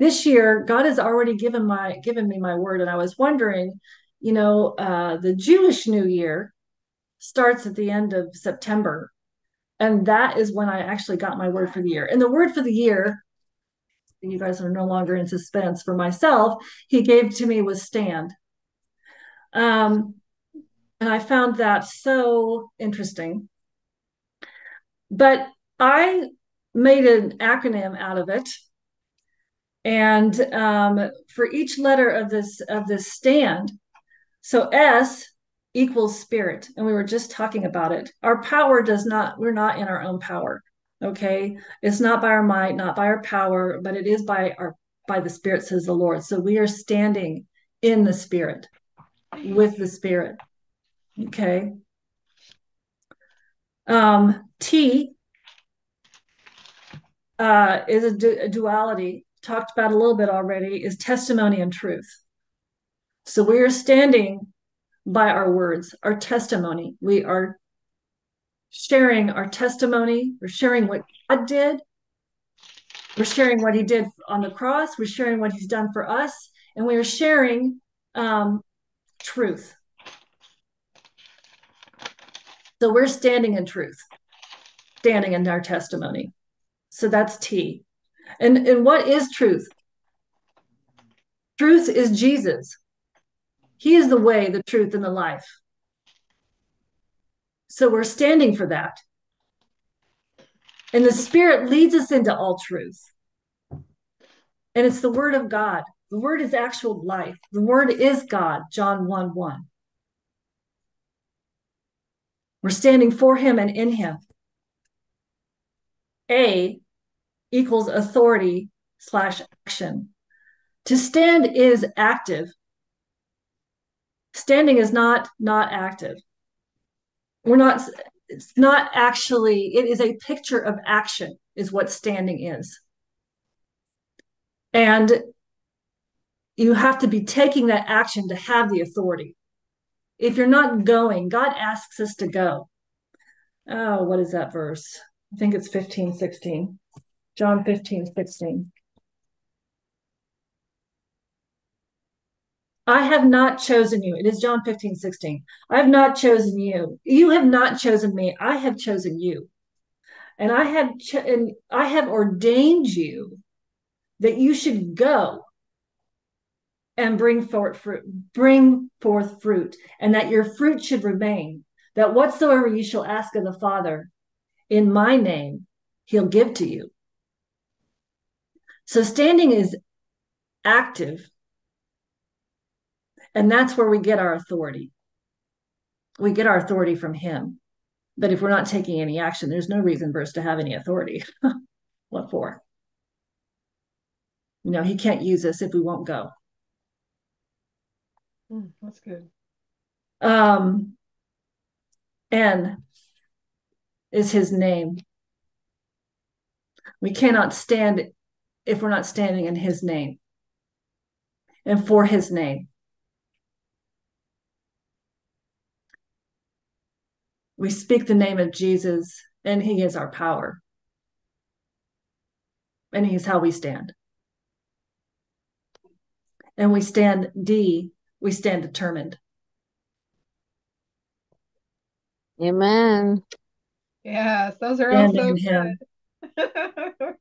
this year God has already given my given me my word, and I was wondering, you know, uh, the Jewish New Year starts at the end of September, and that is when I actually got my word for the year. And the word for the year, you guys are no longer in suspense. For myself, He gave to me was stand. Um, and I found that so interesting. But I made an acronym out of it and um, for each letter of this of this stand so s equals spirit. And we were just talking about it. Our power does not we're not in our own power okay? It's not by our might not by our power but it is by our by the spirit says the lord. So we are standing in the spirit with the spirit okay? Um t uh, is a, du- a duality talked about a little bit already is testimony and truth. So we are standing by our words, our testimony. We are sharing our testimony. We're sharing what God did. We're sharing what He did on the cross. We're sharing what He's done for us. And we are sharing um, truth. So we're standing in truth, standing in our testimony. So that's T. And, and what is truth? Truth is Jesus. He is the way, the truth, and the life. So we're standing for that. And the Spirit leads us into all truth. And it's the Word of God. The Word is actual life. The Word is God, John 1 1. We're standing for Him and in Him. A equals authority slash action. To stand is active. Standing is not not active. We're not it's not actually it is a picture of action is what standing is. And you have to be taking that action to have the authority. If you're not going, God asks us to go. Oh, what is that verse? I think it's 15, 16. John 15, 16. I have not chosen you. It is John 15, 16. I have not chosen you. You have not chosen me. I have chosen you. And I have cho- and I have ordained you that you should go and bring forth fruit, bring forth fruit, and that your fruit should remain. That whatsoever you shall ask of the Father in my name, he'll give to you. So standing is active and that's where we get our authority. We get our authority from Him. But if we're not taking any action, there's no reason for us to have any authority. what for? You know, He can't use us if we won't go. Mm, that's good. Um, N is His name. We cannot stand if we're not standing in His name and for His name. We speak the name of Jesus, and He is our power. And He's how we stand. And we stand D, we stand determined. Amen. Yes, those are all so good.